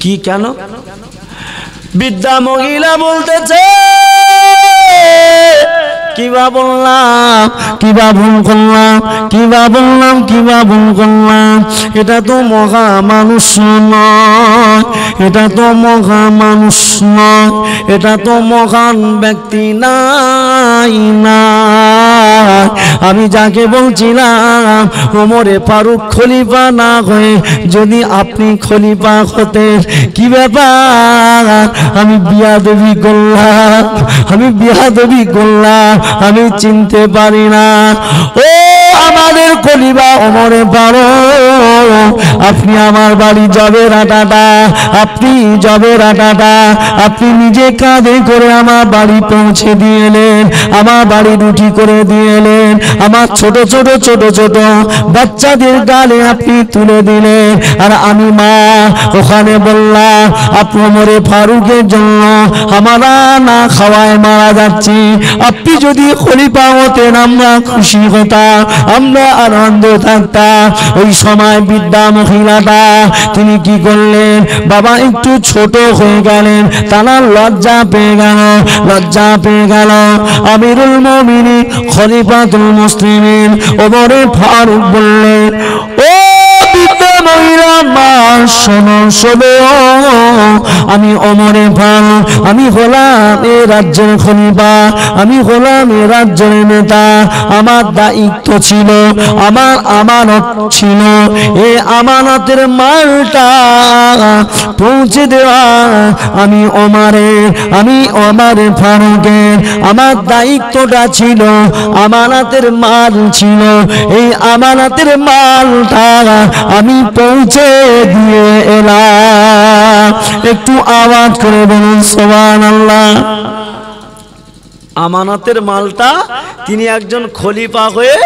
কি কেন? বিদ্যা মহিলা বলতেছে। কিবা বললাম, কিবা ভুল করলাম, কিবা বললাম, কিবা ভুল করলাম। এটা তো মহা মানুষ নয়, এটা তো মহা মানুষ নয়, এটা তো মহান ব্যক্তি নাই না আমি যাকে বলছিলাম, ওমরে ফারুক খলিফা না হয়ে যদি আপনি খলিফা হতেন, কি ব্যাপার? আমি বিয়া দেবী করলাম, আমি বিয়া দেবী করলাম, আমি চিনতে পারি না। ও আমাদের খলিফা ওমরে পারো। আপনি আমার বাড়ি যাবে রাটাটা আপনি যাবে রাটাটা আপনি নিজে কাঁধে করে আমার বাড়ি পৌঁছে দিয়ে এলেন, আমার বাড়ি রুটি করে দিয়ে এলেন, আমার ছোট ছোট ছোট ছোট বাচ্চাদের গালে আপনি তুলে দিলেন। আর আমি মা, ওখানে বললাম, আপনি মরে ফারুকের জন্য আমরা না খাওয়ায় মারা যাচ্ছি। আপনি যদি খলিফা হতেন, আমরা খুশি হতাম, আমরা আনন্দ থাকতা। ওই সময় বিদ্যা মহিলাটা, তিনি কি করলেন? বাবা একটু ছোট হয়ে গেলেন তারা লজ্জা পেয়ে গেল, লজ্জা পেয়ে গেল। আমিরুল মমিনী খলিফাতুল মুসলিমিন ওবরে ফারুক বললেন, ও বিদ্যা মহিলা আমি অমরে ভালো আমি হলাম এ রাজ্যের খলিফা আমি হলাম এ রাজ্যের নেতা। আমার দায়িত্ব ছিল, আমার আমানত ছিল। এ আমানতের মালটা পৌঁছে দেওয়া। আমি অমারে আমি অমারে ফারুকের আমার দায়িত্বটা ছিল, আমানাতের মাল ছিল। এই আমানাতের মালটা আমি পৌঁছে দিয়ে একটু আওয়াজ করে বলুন সোমান আল্লাহ আমানতের মালটা তিনি একজন খলিফা হয়ে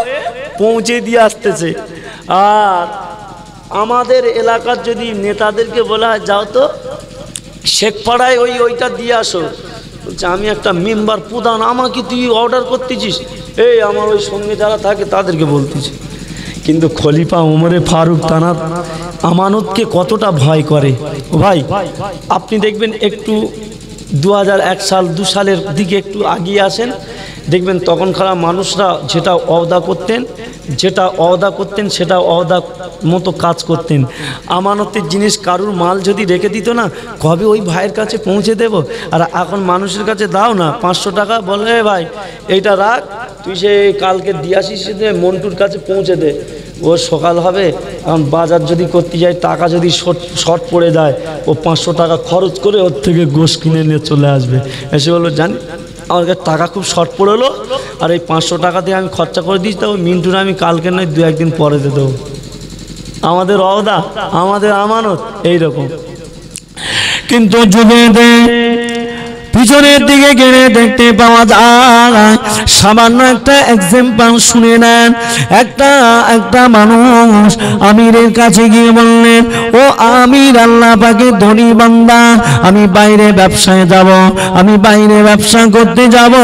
পৌঁছে দিয়ে আসতেছে। আর আমাদের এলাকার যদি নেতাদেরকে বলা হয়, যাও তো, শেখপাড়ায় ওই ওইটা দিয়ে আসো। বলছে, আমি একটা মেম্বার প্রধান, আমাকে তুই অর্ডার করতেছিস? এই আমার ওই সঙ্গে যারা থাকে, তাদেরকে বলতেছি। কিন্তু খলিফা উমরে ফারুক তানার আমানতকে কতটা ভয় করে? ভাই, আপনি দেখবেন একটু দু সাল, দু সালের দিকে একটু আগিয়ে আসেন, দেখবেন তখন খারাপ মানুষরা যেটা অবদা করতেন যেটা অদা করতেন সেটা অবদা মতো কাজ করতেন। আমানতের জিনিস কারুর মাল যদি রেখে দিত না কবে ওই ভাইয়ের কাছে পৌঁছে দেব? আর এখন মানুষের কাছে দাও না পাঁচশো টাকা বলে ভাই এইটা রাখ তুই সে কালকে দিয়ে আসিস দে, মন্টুর কাছে পৌঁছে দে। ও সকাল হবে এখন বাজার যদি করতে যায় টাকা যদি শর্ট শর্ট পড়ে যায় ও পাঁচশো টাকা খরচ করে ওর থেকে গোশ কিনে নিয়ে চলে আসবে। এসে বলল জানি আমার কাছে টাকা খুব শর্ট পড়ল আর এই পাঁচশো টাকা দিয়ে আমি খরচা করে দিয়েছি, তবে মিন্টুর আমি কালকে নয়, দু একদিন পরে দিয়ে দেবো। আমাদের অবদা আমাদের আমানত, এইরকম। কিন্তু যুগে পিছনের দিকে গেলে দেখতে পাওয়া যায়। সামান্য একটা এক্সাম্পল শুনে নেন। একটা একটা মানুষ আমিরের কাছে গিয়ে বললেন, ও আমির, আল্লাহ পাকে ধনী বান্দা, আমি বাইরে ব্যবসায় যাব, আমি বাইরে ব্যবসা করতে যাব।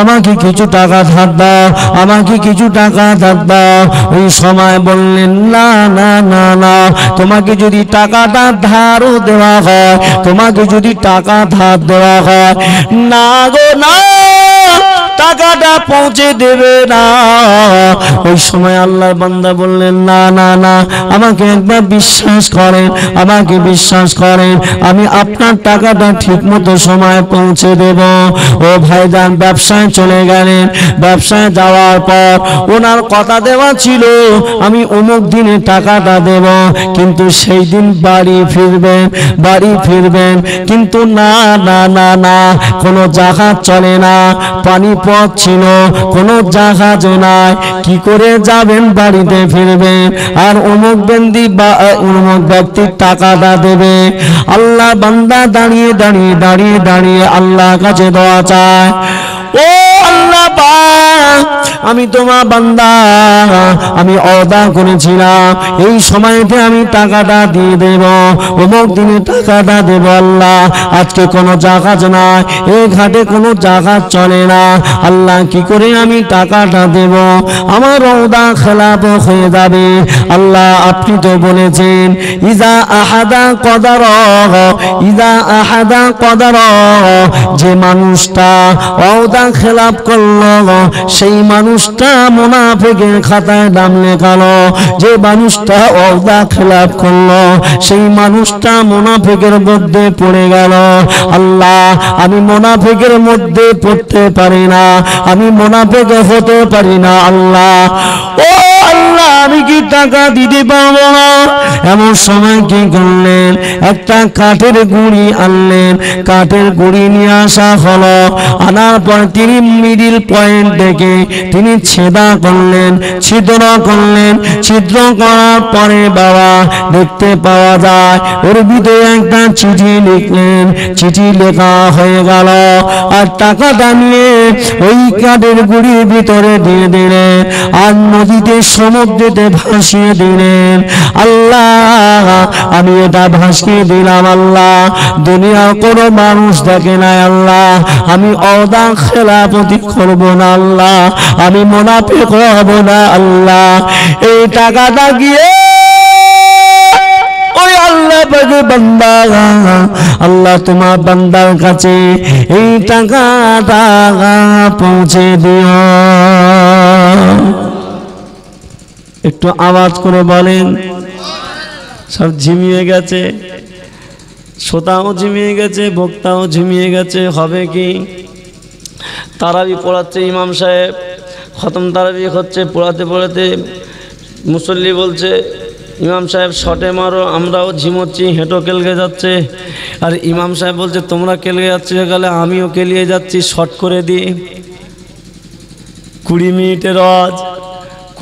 আমাকে কিছু টাকা ধার দাও, আমাকে কিছু টাকা ধার দাও। ওই সময় বললেন, না না না না, তোমাকে যদি টাকাটা ধারও দেওয়া হয়, তোমাকে যদি টাকা ধার দেওয়া হয় না গো না টাকাটা পৌঁছে দেবে না। ওই সময় আল্লাহর বান্দা বললেন, না না না, আমাকে একবার বিশ্বাস করেন, আমাকে বিশ্বাস করেন, আমি আপনার টাকাটা ঠিক মতো সময় পৌঁছে দেব। ও ভাইজান ব্যবসায় চলে গেলেন। ব্যবসায় যাওয়ার পর ওনার কথা দেওয়া ছিল, আমি অমুক দিনে টাকাটা দেব, কিন্তু সেই দিন বাড়ি ফিরবেন বাড়ি ফিরবেন। কিন্তু না না না না, কোনো জাহাজ চলে না, পানি পথ ছিল, কোনো জাহাজ নাই। কি করে যাবেন, বাড়িতে ফিরবেন? আর অমুক বেন্দি বা অমুক ব্যক্তির টাকাটা দেবে। আল্লাহ বান্দা দাঁড়িয়ে দাঁড়িয়ে দাঁড়িয়ে দাঁড়িয়ে আল্লাহ কাছে দেওয়া চায়। ও আল্লাহ! আমি তোমার বান্দা, আমি অদা করেছিলাম। এই সময়তে আমি টাকাটা দিয়ে দেব, অমুক দিনে টাকাটা দেব আল্লাহ। আজকে কোনো জাকাত নাই এই ঘাটে কোনো জাকাত চলে না। আল্লাহ, কি করে আমি টাকাটা দেব? আমার অদা খেলাপ হয়ে যাবে। আল্লাহ আপনি তো বলেছেন, ইজা আহাদা কদার, ইজা আহাদা কদার, যে মানুষটা অদা খেলাপ করল সেই মানুষটা মোনাফেকের খাতায় নাম লেখালো, যে মানুষটা অদা খেলাপ করল, সেই মানুষটা মোনাফেকের মধ্যে পড়ে গেল। আল্লাহ, আমি মোনাফেকের মধ্যে পড়তে পারি না, আমি মোনাফেক হতে পারি না, আল্লাহ। ও আল্লাহ আমি কি টাকা দিতে পারব না? এমন সময় কি করলেন? একটা কাঠের গুঁড়ি আনলেন। কাঠের গুঁড়ি নিয়ে আসা হলো। আনার পর তিনি মিডিল পয়েন্ট থেকে তিনি ছেদা করলেন, ছিদ্র করলেন। ছিদ্র করার পরে বাবা দেখতে পাওয়া যায়, ওর ভিতরে একটা চিঠি লিখলেন। চিঠি লেখা হয়ে গেল। আর টাকাটা নিয়ে ওই কাঠের গুড়ির ভিতরে দিয়ে দিলেন। আর নদীতে সমুদ্রেতে ভাসিয়ে দিলেন। আল্লাহ, আমি এটা ভাসিয়ে দিলাম, আল্লাহ। দুনিয়া কোনো মানুষ দেখে নাই, আল্লাহ। আমি অদা খেলাপতি করব না, আল্লাহ। আমি মোনাফিক হব না, আল্লাহ। এই টাকাটা গিয়ে আল্লাহ, তোমার বান্দার কাছে এই টাকাটা পৌঁছে দিও। একটু আওয়াজ করে বলেন। সব ঝিমিয়ে গেছে। শ্রোতাও ঝিমিয়ে গেছে, বক্তাও ঝিমিয়ে গেছে, হবে কি? তারাবি পড়াচ্ছে ইমাম সাহেব, খতম তারাবি হচ্ছে, পড়াতে পড়াতে মুসল্লি বলছে, ইমাম সাহেব শটে মারো, আমরাও ঝিমোচ্ছি, হেঁটো কেলকে যাচ্ছে। আর ইমাম সাহেব বলছে, তোমরা কেলকে যাচ্ছে গেলে, আমিও কেলিয়ে যাচ্ছি, শট করে দিই কুড়ি মিনিটের রজ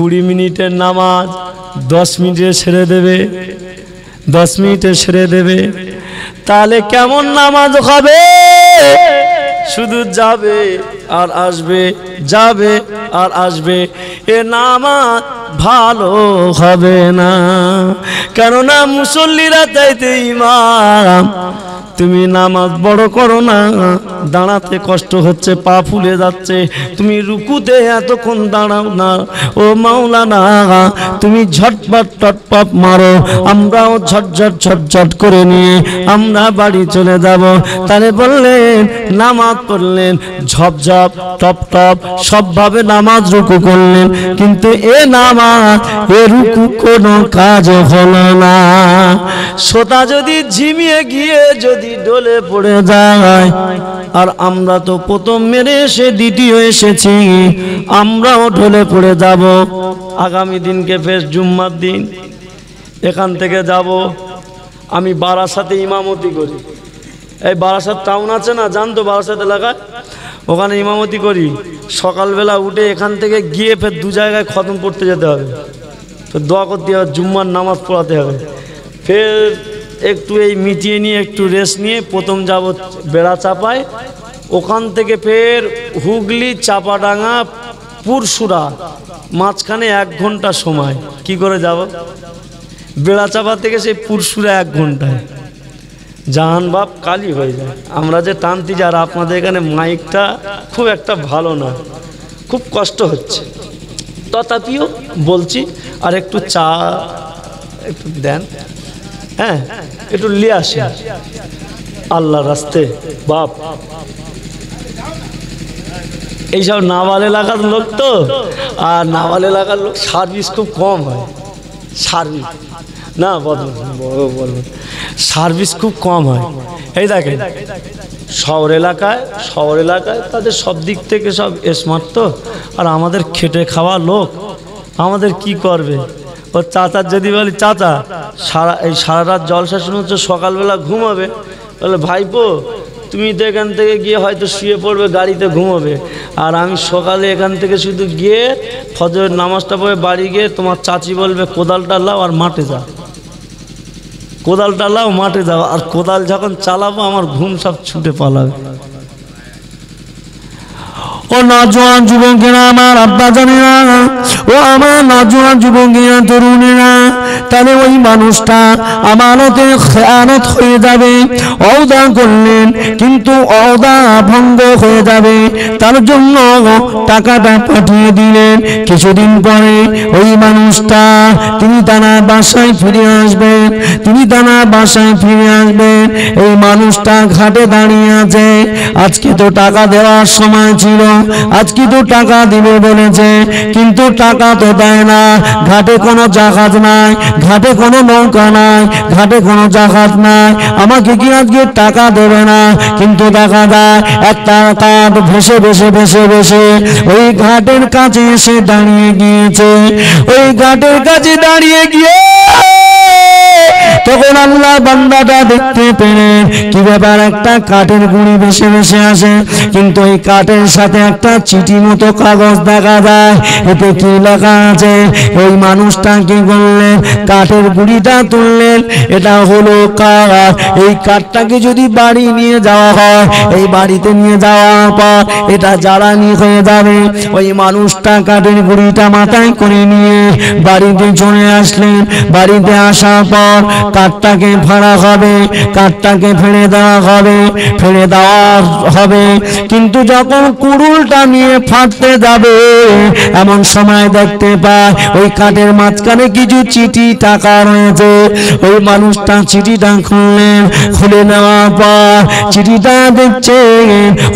কুড়ি মিনিটের নামাজ, দশ মিনিটে সেরে দেবে, দশ মিনিটে সেরে দেবে। তাহলে কেমন নামাজ হবে? শুধু যাবে আর আসবে, যাবে আর আসবে। এ নামাজ ভালো হবে না। কেননা মুসল্লিরা চাইতে ইমাম তুমি নামাজ বড় করো না। দাঁড়াতে কষ্ট হচ্ছে, পা ফুলে যাচ্ছে। তুমি রুকুতে এতক্ষণ দাঁড়াও না। ও মাওলানা, তুমি ঝটপট টটপট মারো। আমরাও ঝটঝট ঝটঝট করে নিয়ে আমরা বাড়ি চলে যাব। তাহলে বললেন, নামাজ পড়লেন ঝপঝপ টপ টপ, সবভাবে নামাজ রুকু করলেন। কিন্তু এ নামাজ, এ রুকু কোনো কাজ হলো না। শ্রোতা যদি ঝিমিয়ে গিয়ে যদি ডলে পড়ে যায়। আর আমরা তো প্রথম মেরে এসে দ্বিতীয় এসেছি। আমরাও ঢলে পড়ে যাব। আগামী দিনকে ফের জুম্মার দিন। এখান থেকে যাব। আমি বারাসাতে ইমামতি করি। এই বারাসাত টাউন আছে না? জানতো বারাসাত এলাকায়? ওখানে ইমামতি করি। সকালবেলা উঠে এখান থেকে গিয়ে ফের দু জায়গায় খতম পড়তে যেতে হবে। তো দোয়া করতে হবে, জুম্মার নামাজ পড়াতে হবে। ফের একটু এই মিটিয়ে নিয়ে, একটু রেস্ট নিয়ে প্রথম যাব বেড়া চাপায়। ওখান থেকে ফের হুগলি, চাপাডাঙ্গা পুরসুরা মাঝখানে এক ঘণ্টা সময়। কি করে যাব? বেড়া চাপা থেকে সেই পুরসুরা এক ঘন্টায়। জাহান বাপ কালি হয়ে যায়। আমরা যে টানতি যার আপনাদের এখানে মাইকটা খুব একটা ভালো না, খুব কষ্ট হচ্ছে। তথাপিও বলছি, আর একটু চা একটু দেন। হ্যাঁ একটু লিয়ে আসেন আল্লাহ রাস্তে, বাপ। এইসব নাওয়াল এলাকার লোক তো, আর নাওয়াল এলাকার লোক সার্ভিস খুব কম হয়। সার্ভিস। না, বল সার্ভিস খুব কম হয়। এই দেখেন, শহর এলাকায় শহর এলাকায় তাদের সব দিক থেকে সব স্মার্ট তো। আর আমাদের খেটে খাওয়া লোক, আমাদের কি করবে? ও চাচার যদি বলি, চাচা, সারা এই সারা রাত জলসা শুনে হচ্ছে, সকালবেলা ঘুমাবে। বলে, ভাইপো, তুমি তো এখান থেকে গিয়ে হয়তো শুয়ে পড়বে, গাড়িতে ঘুমাবে। আর আমি সকালে এখান থেকে শুধু গিয়ে ফজরের নামাজটা পড়ে বাড়ি গিয়ে তোমার চাচি বলবে, কোদালটা লাও আর মাঠে যা কোদালটা লাও, মাঠে যাও। আর কোদাল যখন চালাবো, আমার ঘুম সব ছুটে পালাবে। ও নজওয়ান যুবকেরা আমার আব্বা জানেরা ও আমার নাজুয়া যুবকিয়া তরুণেরা তাহলে ওই মানুষটা আমানতে খেয়ানত হয়ে যাবে অদা করলেন, কিন্তু অদা ভঙ্গ হয়ে যাবে। তার জন্য টাকাটা পাঠিয়ে দিলেন। কিছুদিন পরে ওই মানুষটা, তিনি তারা বাসায় ফিরে আসবেন, তিনি তারা বাসায় ফিরে আসবেন। এই মানুষটা ঘাটে দাঁড়িয়ে আছে। আজকে তো টাকা দেওয়ার সময় ছিল, আজকে তো টাকা দিবে বলেছে, কিন্তু টাকা তো দেয় না, ঘাটে কোনো জাহাজ নাই। ঘাটে কোনো নৌকা নাই, ঘাটে কোনো জাহাজ নাই। আমাকে কি আজকে টাকা দেবে না? কিন্তু দেখা যায় একটা কাঠ ভেসে ভেসে ভেসে ভেসে ওই ঘাটের কাছে এসে দাঁড়িয়ে গিয়েছে। ওই ঘাটের কাছে দাঁড়িয়ে গিয়ে তখন আল্লাহ বান্দাটা দেখতে পেলেন কি ব্যাপার? একটা কাঠের গুঁড়ি ভেসে বেশি আসে। কিন্তু এই কাঠের সাথে একটা চিঠি মতো কাগজ দেখা যায়। এতে কি লেখা আছে? ওই মানুষটা কি করলেন কাঠের গুঁড়িটা তুললেন। এটা হলো কাঠ। এই কাঠটাকে যদি বাড়ি নিয়ে যাওয়া হয়, এই বাড়িতে নিয়ে যাওয়ার পর এটা জ্বালানি হয়ে যাবে। ওই মানুষটা কাঠের গুঁড়িটা মাথায় করে নিয়ে বাড়িতে চলে আসলেন। বাড়িতে আসার পর কাঠটাকে ফাড়া হবে, কাঠটাকে ফেলে দেওয়া হবে, ফেলে দেওয়া হবে। কিন্তু যখন কুড়ুলটা নিয়ে ফাটতে যাবে, এমন সময় দেখতে পায়, ওই কাঠের মাঝখানে কিছু চিঠি টাকা রয়েছে। ওই মানুষটা চিঠিটা খুললেন, খুলে নেওয়ার পর চিঠিটা দেখছে,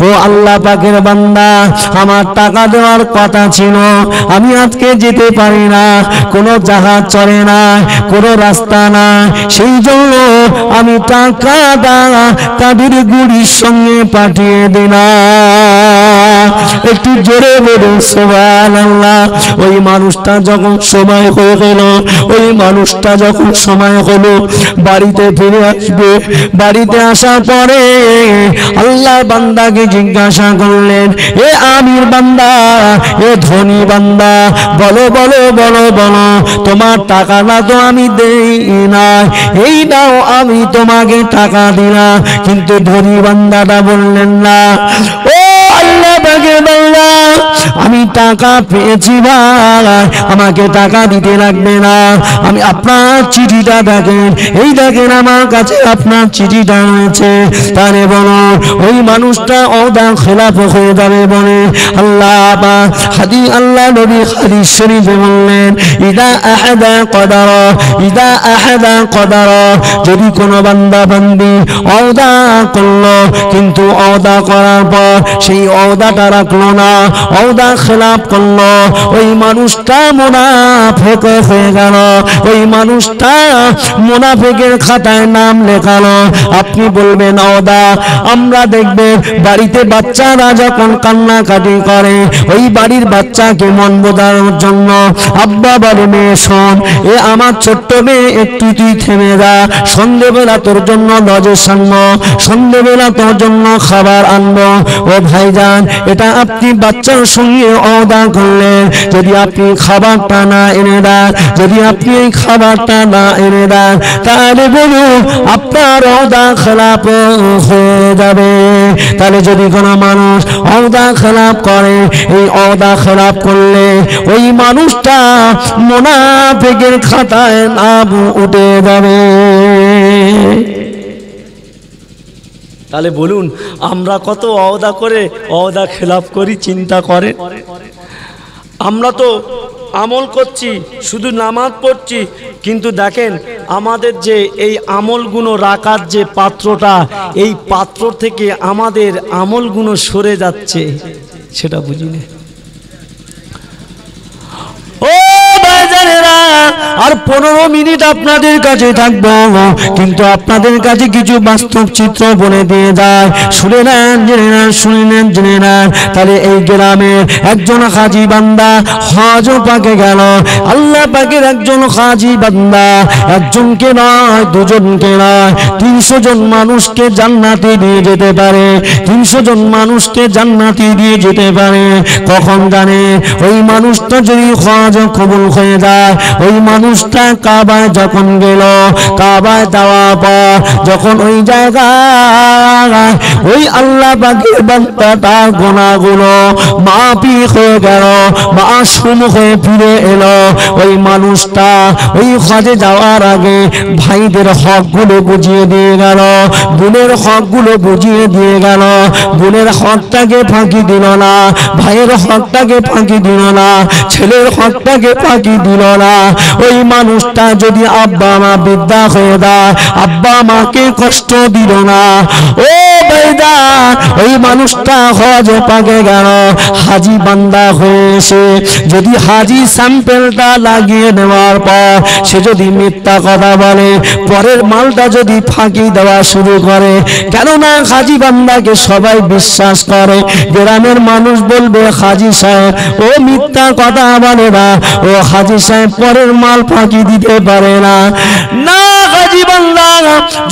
ও আল্লাহ পাকের বান্দা, আমার টাকা দেওয়ার কথা ছিল, আমি আজকে যেতে পারি না, কোনো জাহাজ চলে না, কোনো রাস্তা না সেই জন্য আমি টাকাটা কাদের গুড়ির সঙ্গে পাঠিয়ে দিলাম। একটু জোরে বলুন সোবান ওই মানুষটা যখন সময় হয়ে গেল, ওই মানুষটা যখন সময় হলো, বাড়িতে ফিরে আসবে। বাড়িতে আসার পরে আল্লাহ বান্দাকে জিজ্ঞাসা করলেন, এ আমির বান্দা, এ ধনী বান্দা, বলো বলো বলো বলো, তোমার টাকাটা তো আমি দেই না এই নাও আমি তোমাকে টাকা দিলাম। কিন্তু ধনী বান্দাটা বললেন না। ও আমি টাকা পেয়েছি ভাই। আমাকে টাকা দিতে লাগবে না। আমি আপনার চিঠিটা দেখেন। এই দেখেন আমার কাছে আপনার চিঠিটা রয়েছে। তারে বলো ওই মানুষটা অদা খেলাফ হয়ে যাবে বলে আল্লাহ হাদি আল্লাহ নবী হাদিস শরীফে বললেন, ইদা আহাদা কদার, ইদা আহাদা কদার। যদি কোনো বান্দা বান্দি অদা করল, কিন্তু অদা করার পর সেই অদাটা রাখল না অদা খেলাপ করল। ওই মানুষটা মোনাফেক হয়ে গেল। ওই মানুষটা মোনাফেকের খাতায় নাম লেখালো। আপনি বলবেন অদা আমরা দেখবে বাড়িতে বাচ্চারা যখন কান্নাকাটি করে, ওই বাড়ির বাচ্চাকে মন বোঝানোর জন্য, আব্বা বলে, মেয়ে, শোন, এ আমার ছোট্ট মেয়ে, একটু তুই থেমে যা। সন্ধেবেলা তোর জন্য লজের সামন সন্ধেবেলা তোর জন্য খাবার আনব। ও ভাইজান, এটা আপনি বাচ্চার সঙ্গে অদা করলেন যদি আপনি খাবারটা না এনে দেন, যদি আপনি এই খাবারটা না এনে দেন, তাহলে বলুন আপনার অদা খেলাপ হয়ে যাবে। তাহলে যদি কোনো মানুষ অদা খেলাপ করে, এই অদা খেলাপ করলে ওই মানুষটা মোনাফেকের খাতায় নাম উঠে যাবে। তাহলে বলুন, আমরা কত অওদা করে অওদা খেলাপ করি, চিন্তা করে আমরা তো আমল করছি, শুধু নামাজ পড়ছি, কিন্তু দেখেন, আমাদের যে এই আমলগুলো রাখার যে পাত্রটা, এই পাত্র থেকে আমাদের আমলগুলো সরে যাচ্ছে। সেটা বুঝিনি। ও আর পনেরো মিনিট আপনাদের কাছে থাকব। কিন্তু আপনাদের কাছে কিছু বাস্তব চিত্র বলে দিয়ে যায়। শুনে নেন, জেনে নেন, শুনে নেন, জেনে নেন। তাহলে এই গ্রামে একজন হাজি বান্দা হজ পাকে গেল। আল্লাহ পাকের একজন হাজি বান্দা। একজনকে নয়, দুজনকে নয়। তিনশো জন মানুষকে জান্নাতে দিয়ে যেতে পারে। তিনশো জন মানুষকে জান্নাতে দিয়ে যেতে পারে। কখন জানে? ওই মানুষটা যদি হজ কবুল হয়ে যায়, ওই মানুষ মানুষটা কাবায় যখন গেল কাবায় যাওয়ার পর যখন ওই জায়গায় ওই আল্লাহ বাগের বান্দাটা গোনাগুলো মাপি হয়ে গেল মাসুম হয়ে ফিরে এলো, ওই মানুষটা ওই হজে যাওয়ার আগে ভাইদের হকগুলো বুঝিয়ে দিয়ে গেল, বোনের হকগুলো বুঝিয়ে দিয়ে গেল, বোনের হকটাকে ফাঁকি দিল না, ভাইয়ের হকটাকে ফাঁকি দিল না, ছেলের হকটাকে ফাঁকি দিল না, ওই মানুষটা যদি আব্বা মা বিদ্যা হয়ে দেয় আব্বা মাকে কষ্ট দিল না। ও ওই মানুষটা হজে পাকে গেল। হাজি বান্দা হয়েছে। যদি হাজি স্যাম্পেলটা লাগিয়ে নেওয়ার পর সে যদি মিথ্যা কথা বলে, পরের মালটা যদি ফাঁকি দেওয়া শুরু করে, কেননা হাজি বান্দাকে সবাই বিশ্বাস করে। গ্রামের মানুষ বলবে, হাজি সাহেব, ও মিথ্যা কথা বলে না, ও হাজি সাহেব পরের মাল ফাঁকি দিতে পারে না। না, হাজি বান্দা,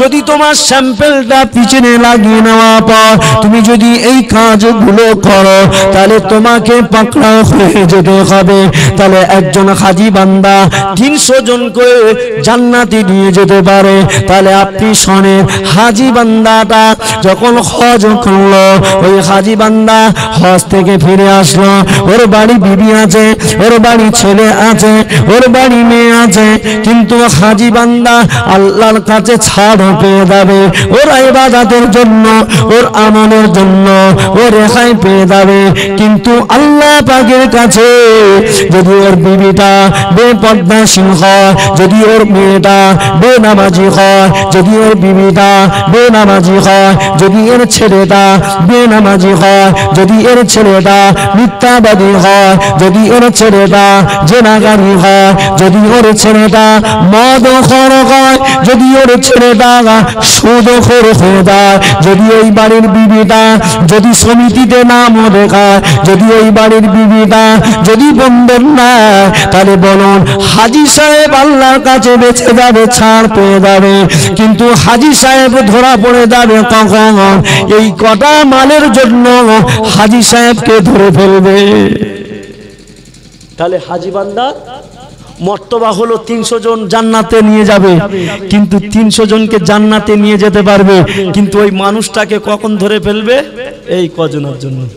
যদি তোমার স্যাম্পেলটা পিছনে লাগিয়ে নেওয়া পর তুমি যদি এই কাজগুলো করো, তাহলে তোমাকে পাকড়াও হয়ে যেতে হবে। তাহলে একজন হাজি বান্দা তিনশো জন করে জান্নাতি নিয়ে যেতে পারে। তাহলে আপনি শোনেন, হাজি বান্দাটা যখন হজ করল, ওই হাজি বান্দা হজ থেকে ফিরে আসলো। ওর বাড়ি বিবি আছে, ওর বাড়ি ছেলে আছে, ওর বাড়ি মেয়ে আছে, কিন্তু হাজি বান্দা আল্লাহর কাছে ছাড় পেয়ে যাবে। ওর ইবাদতের জন্য ওর আমলের জন্য ও রেহাই পেয়ে যাবে। কিন্তু আল্লাহ পাকের কাছে যদি ওর বিবিটা বেপর্দাসীন হয় যদি ওর মেয়েটা বেনামাজি হয়, যদি ওর বিবিটা বেনামাজি হয়, যদি এর ছেলেটা বেনামাজি হয়, যদি এর ছেলেটা মিথ্যাবাদী হয়, যদি ওর ছেলেটা জেনাগারি হয়, যদি ওর ছেলেটা মদ খর হয়, যদি ওর ছেলেটা সুদ খর হয়ে যায়, যদি ওই বাড়ির বিবিটা যদি সমিতিতে নাম লেখায় যদি ওই বাড়ির বিবিটা যদি বন্ধন নেয়, তাহলে বলুন, হাজি সাহেব আল্লাহর কাছে বেঁচে যাবে, ছাড় পেয়ে যাবে। কিন্তু হাজি সাহেব ধরা পড়ে যাবে কখন? এই কটা মালের জন্য হাজি সাহেবকে ধরে ফেলবে। তাহলে হাজি বান্দা মর্তবা হলো তিনশো জন জান্নাতে নিয়ে যাবে। কিন্তু তিনশো জনকে জান্নাতে নিয়ে যেতে পারবে। কিন্তু ওই মানুষটাকে কখন ধরে ফেলবে? এই কজনের জন্য।